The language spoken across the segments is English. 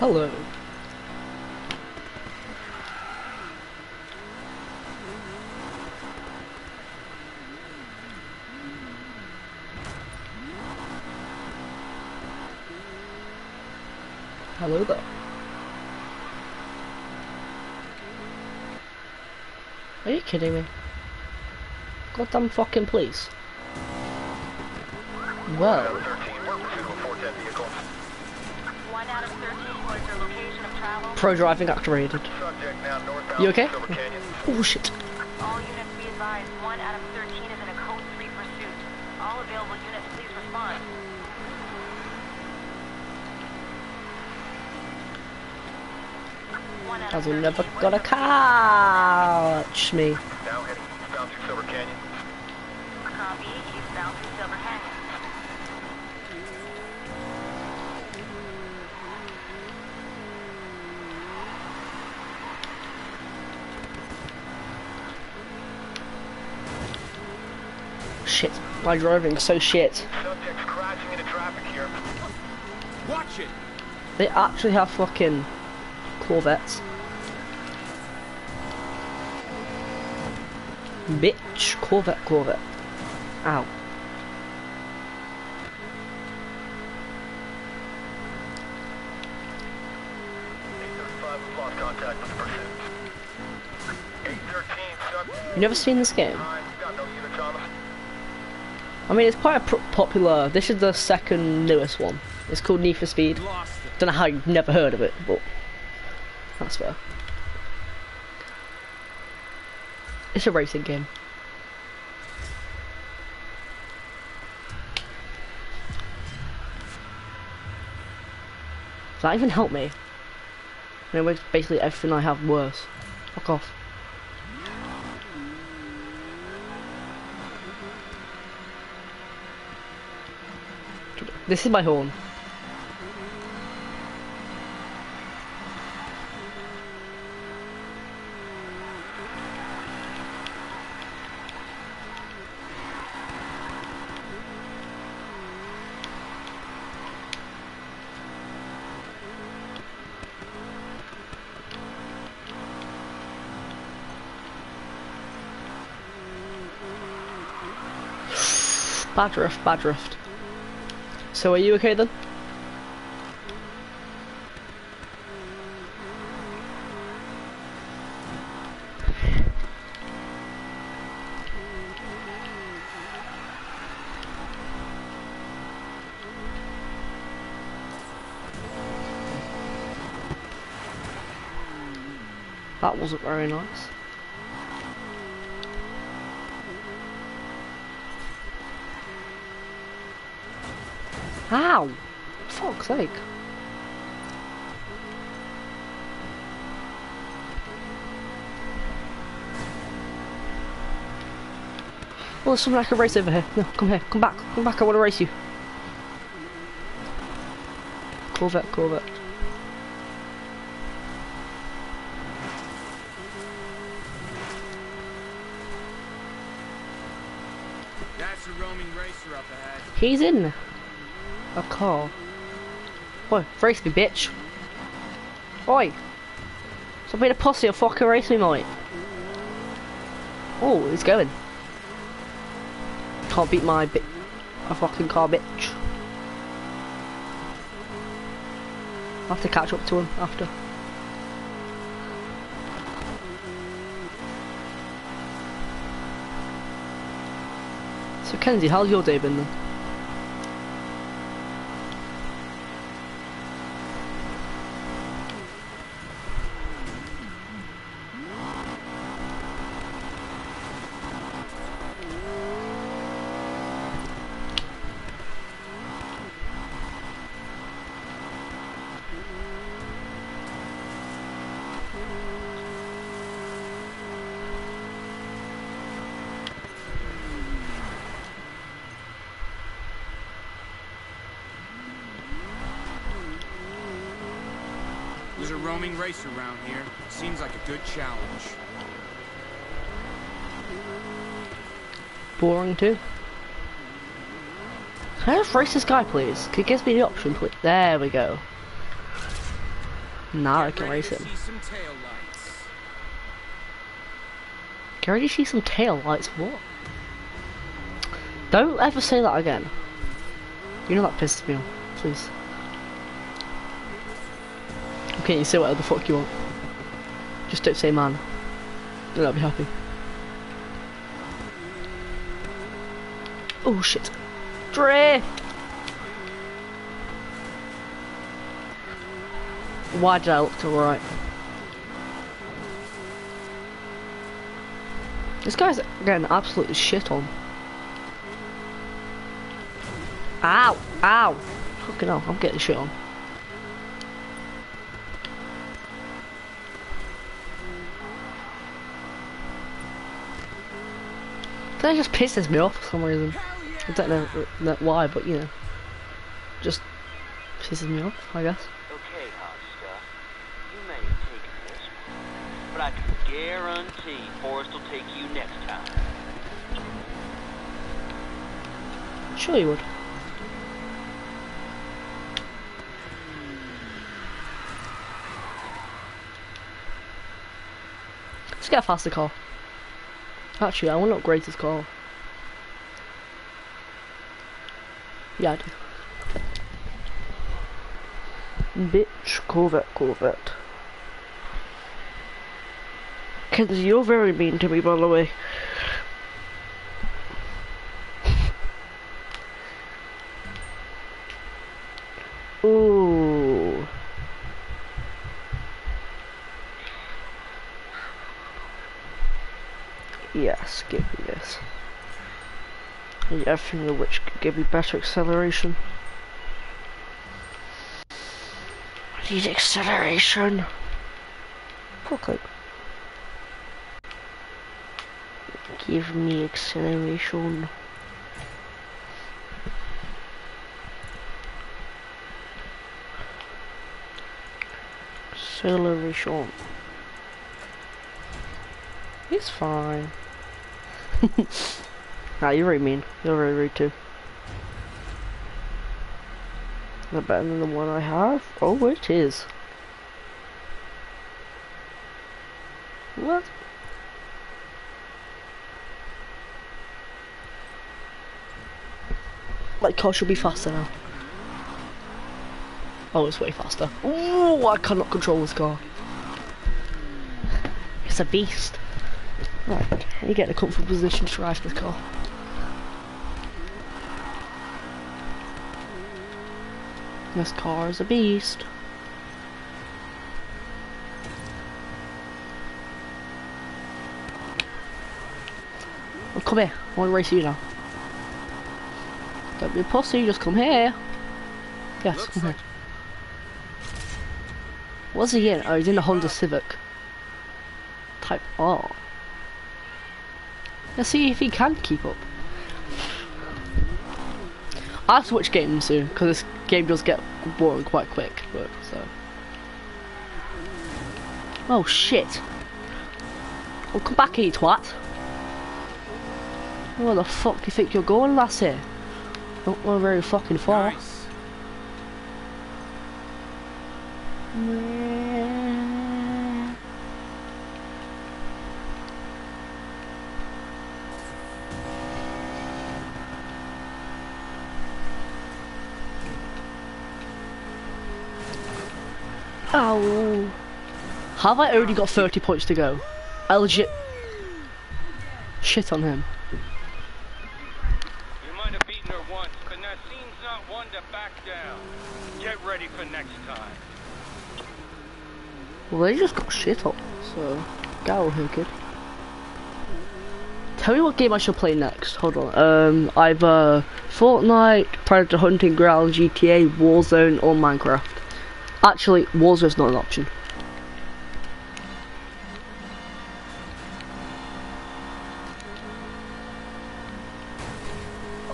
Hello. Hello there. Are you kidding me? Goddamn fucking please. Well, One out of 13 was their location of travel. pro driving activated. You okay? Oh shit. All units be advised, one out of 13 is in a code 3 pursuit. All available units, please respond. One out of As will never gonna catch me. Shit. My driving's so shit. Subject's crashing into traffic here. Watch it! They actually have fucking Corvettes. Bitch. Corvette, Corvette. Ow. Eight thirty-five, we've lost contact with the pursuit. Eight thirteen, subject You never seen this game? behind. Got no units on them. I mean, it's quite a popular. This is the second newest one. It's called Need for Speed. Don't know how you've never heard of it, but that's fair. It's a racing game. Does that even help me? And it makes basically everything I have worse. Fuck off. This is my horn. Bad drift, bad drift. So are you okay then? That wasn't very nice. Ow! Fuck's sake. Oh, there's something I can race over here. No, come here. Come back. Come back. I want to race you. Corvette, Corvette. That's a roaming racer up ahead. He's in a car. Boy, race me, bitch. Oi! Stop being a pussy or fucking race me, mate. Oh, he's going. Can't beat my bit. A fucking car, bitch. I'll have to catch up to him after. So, Kenzie, how's your day been then? There's a roaming racer around here. Seems like a good challenge. Boring too. Can I just race this guy, please? Could you give me the option, please? There we go. Now I can race him. Can already see some tail lights? What? Don't ever say that again. You know that pisses me off. Please. Okay, you say whatever the fuck you want. Just don't say man. Then I'll be happy. Oh shit. Dre! Why did I look to the right? This guy's getting absolutely shit on. Ow! Ow! Fucking hell, I'm getting shit on. That just pisses me off for some reason. I don't know uh, why, but you know. Just pisses me off, I guess. Okay, hot stuff. You may have taken this one, but I can guarantee Forrest will take you next time. Sure you would. Let's get a faster car. Actually, I want to upgrade this car. Yeah, I do. Bitch, Corvette, Corvette. Kenzie, you're very mean to me, by the way. Ooh. Yes, give me this. And everything which could give me better acceleration. I need acceleration. Okay. Give me acceleration. Acceleration. He's fine. nah, you're very mean. You're very rude too. Not better than the one I have? Oh, it is. What? My car should be faster now. Oh, it's way faster. Ooh, I cannot control this car. It's a beast. Right, you get in a comfortable position to drive this car. This car is a beast. Oh, come here. I want to race you now. Don't be a pussy, just come here. Yes, Looks come like here. What's he in? Oh, he's in a Honda Civic. Type R. Let's see if he can keep up. I'll switch games soon, because game does get boring quite quick, but so. Oh shit. Well come back here, twat. Where the fuck do you think you're going, lassie? Don't go very fucking far. Nice. Mm. Ow. Have I already got 30 points to go? I legit shit on him. You might have beaten her once, but Nasim's not one to back down. Get ready for next time. Well, they just got shit on, so go here, kid. Tell me what game I should play next. Hold on. Um, either Fortnite, Predator Hunting Ground, GTA, Warzone, or Minecraft. Actually, Warzone's not an option.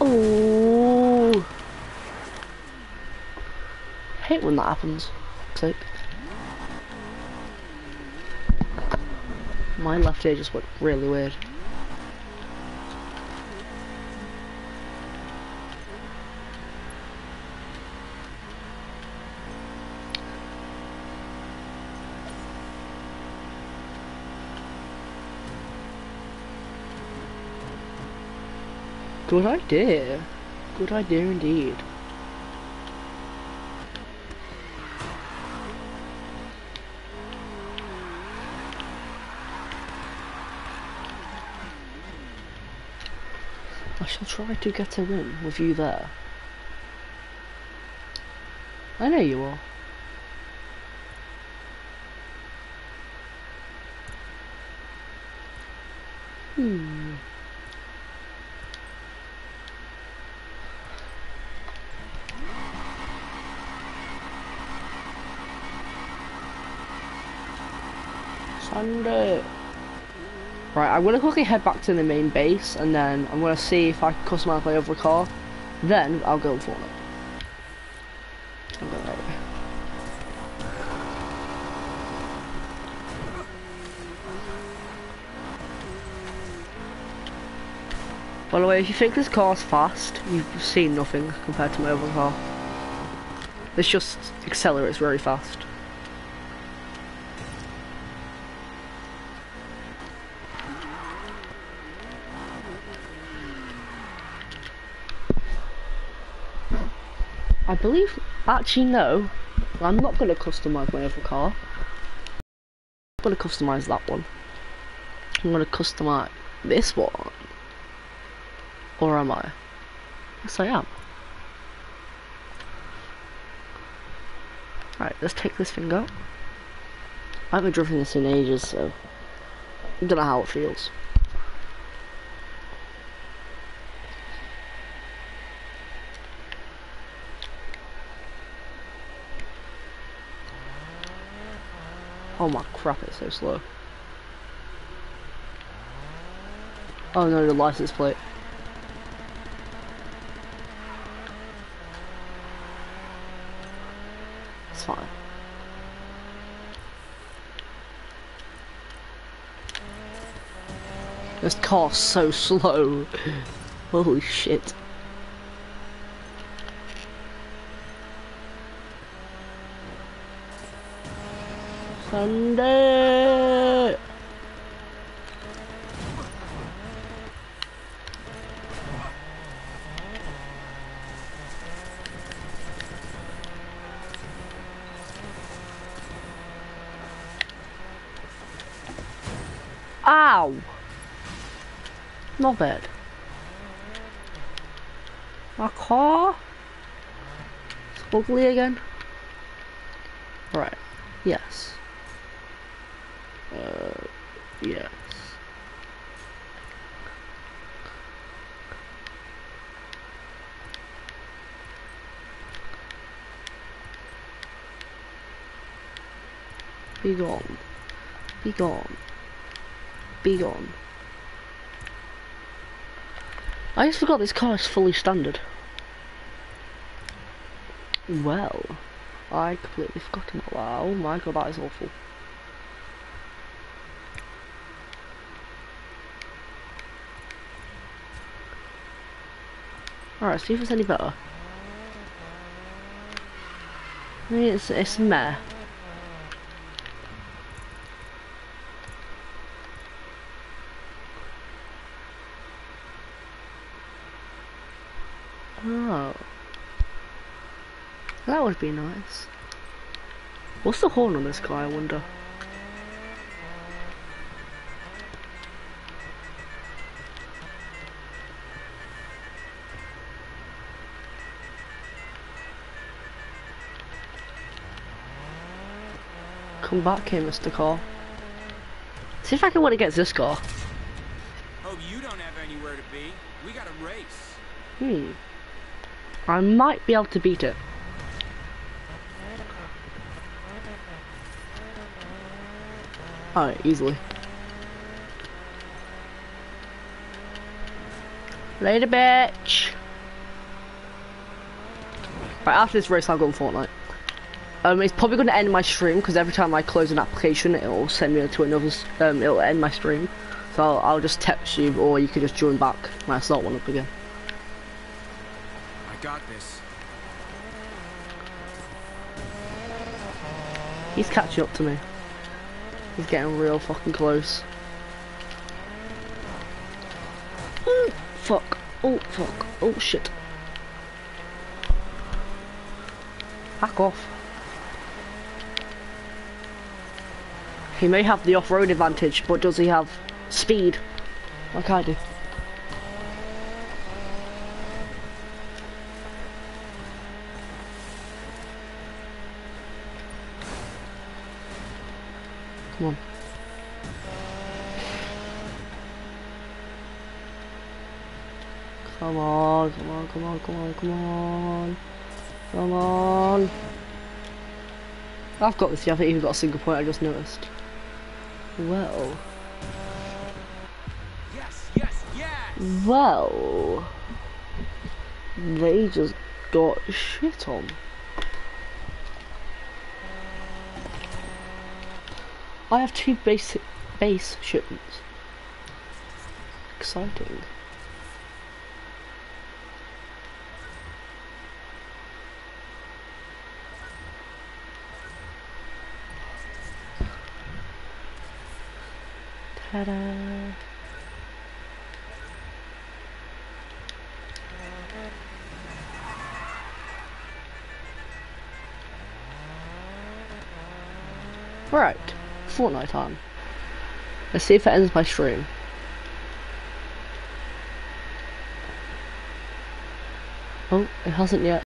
Oh, hate when that happens. Sake. My left ear just went really weird. Good idea. Good idea indeed. I shall try to get a win with you there. I know you are. Hmm. Sunday. Right, I'm gonna quickly head back to the main base and then I'm gonna see if I can customize my other car. Then I'll go for it. By the way, if you think this car's fast, you've seen nothing compared to my other car. This just accelerates very fast. Believe, actually no, I'm not going to customise my other car. I'm going to customise that one. I'm going to customise this one. Or am I? Yes I am. Right, let's take this thing out. I haven't driven this in ages, so I don't know how it feels. Oh my crap, it's so slow. Oh no, the license plate. It's fine. This car's so slow. Holy shit. Sunday. Ow! Not bad. My car? It's again. Right. Yes. Uh, yes. Be gone. Be gone. Be gone. I just forgot this car is fully standard. Well, I completely forgot about that. Oh my god, that is awful. Alright, see if it's any better. I mean, it's, it's meh. Oh. That would be nice. What's the horn on this guy, I wonder? Come back here, Mr. Car. See if I can win against this car. Hope you don't have anywhere to be. We got a race. Hmm. I might be able to beat it. Alright, easily. Later, bitch. Right, after this race, I'll go on Fortnite. Um, it's probably going to end my stream because every time I close an application, it'll send me to another. Um, it'll end my stream. So I'll, I'll just text you, or you can just join back when I start one up again. Got this. He's catching up to me. He's getting real fucking close. Oh, fuck. Oh fuck. Oh shit. Back off. He may have the off-road advantage, but does he have speed? Like I do. Come on. Come on, come on, come on, come on, come on. Come on. I've got this, I haven't even got a single point, I just noticed. Well, Yes, yes, yes! well. They just got shit on. I have two basic base shipments. Exciting. Ta-da. Fortnite time. Let's see if it ends my stream. Oh, it hasn't yet.